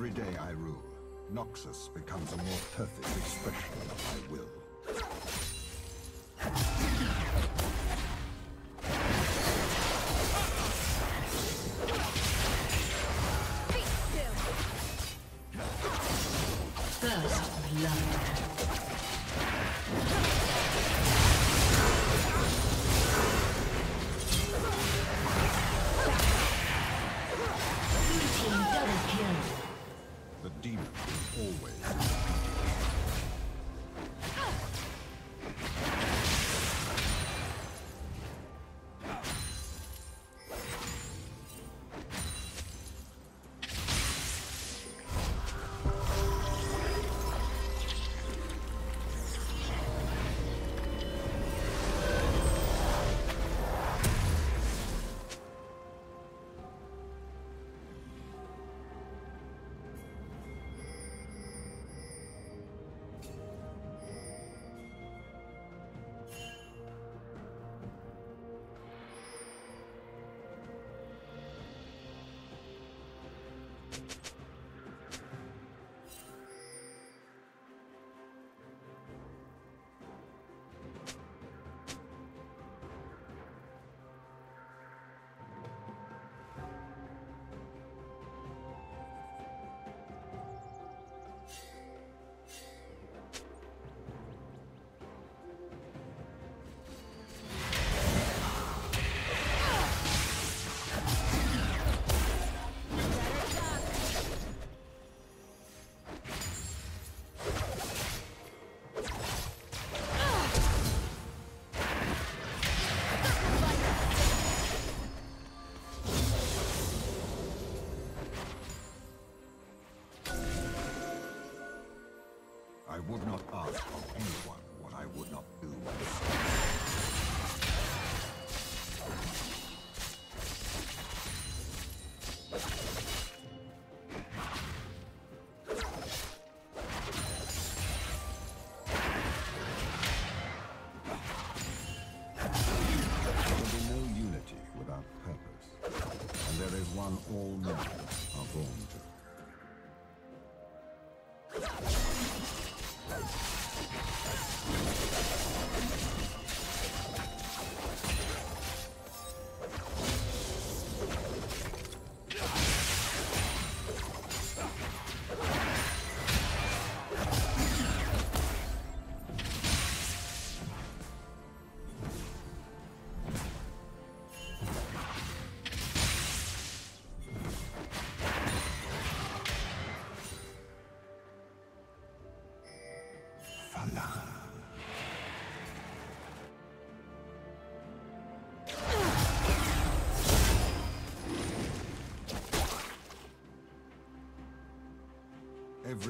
Every day I rule, Noxus becomes a more perfect expression of my will. First blood.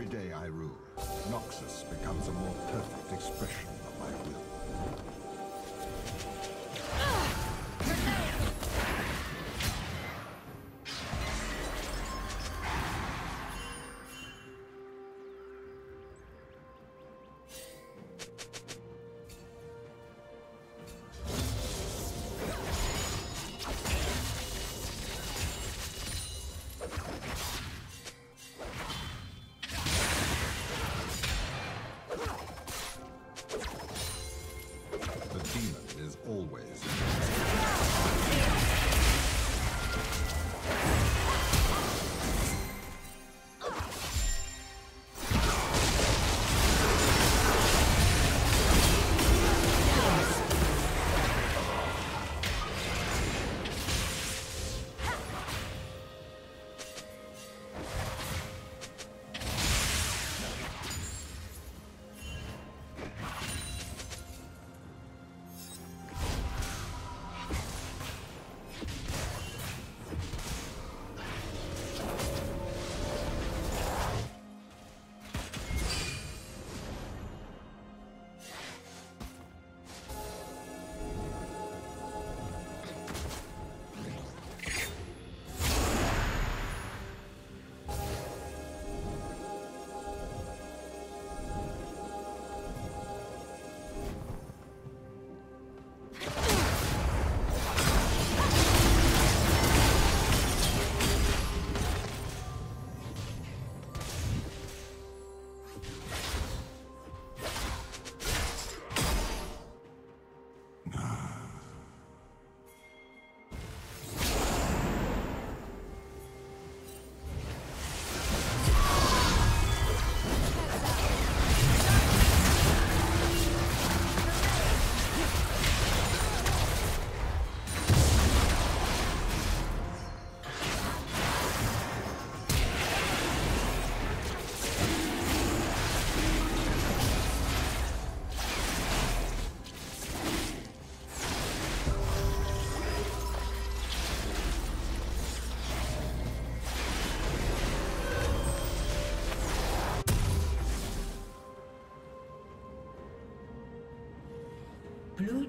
Every day I rule, Noxus becomes a more perfect expression of my will.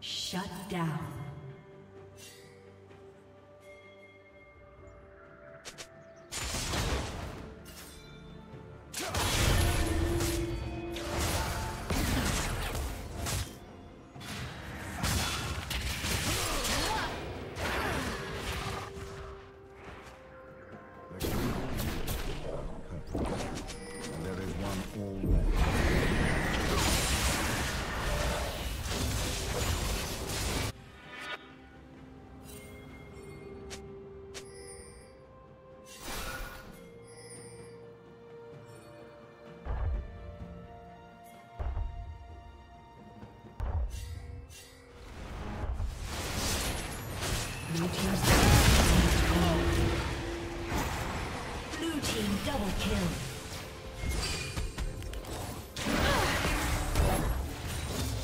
Shut down. Blue team double kill.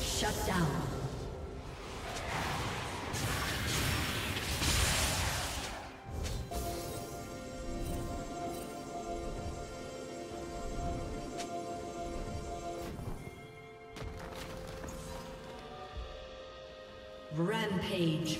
Shut down. Rampage.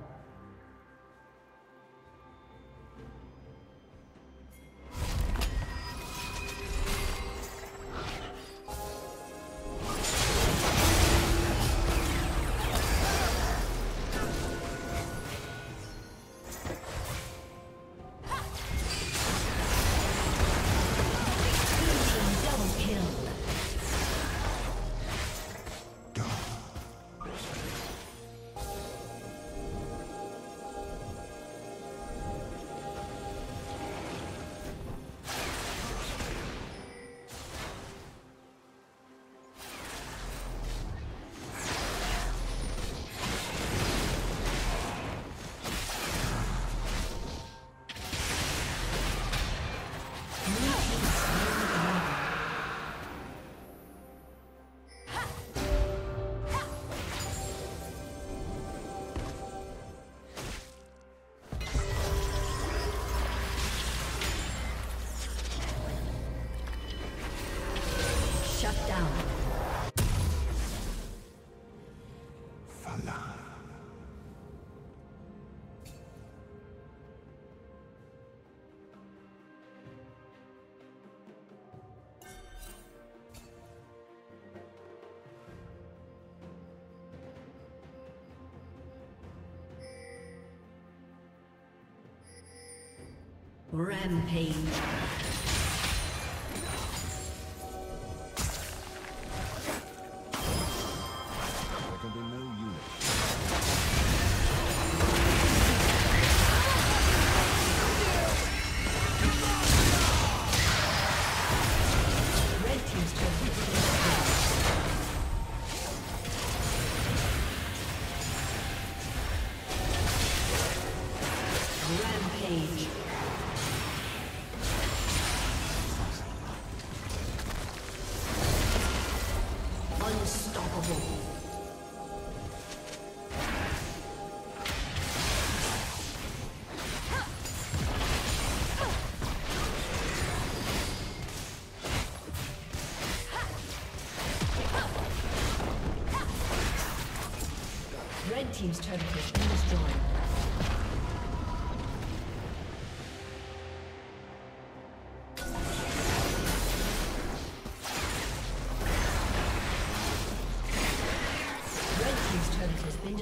Rampage.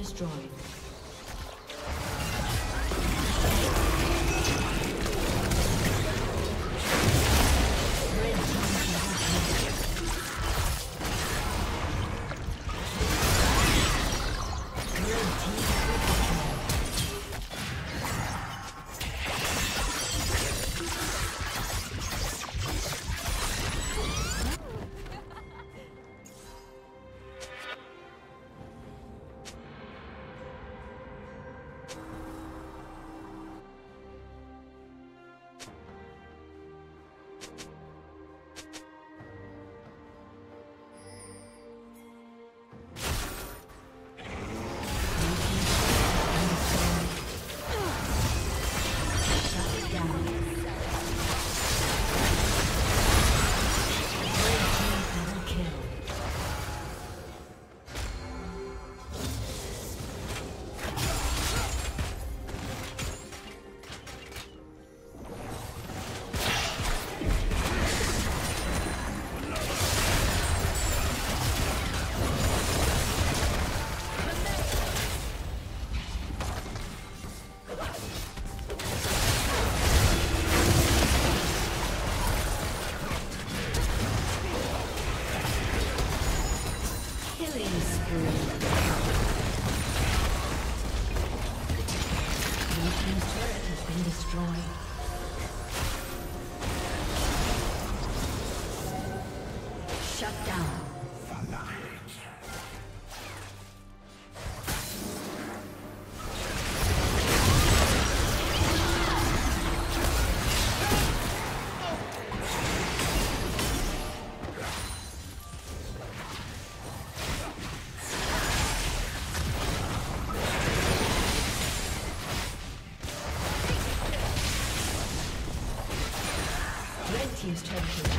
destroyed.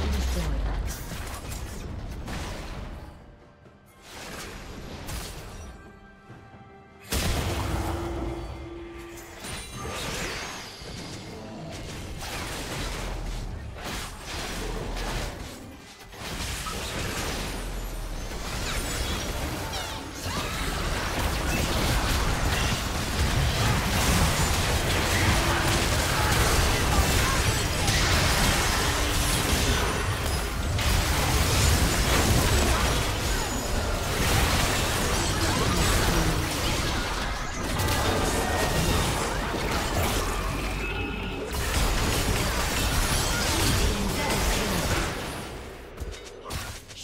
destroyed.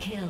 Kill.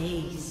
Disconnected.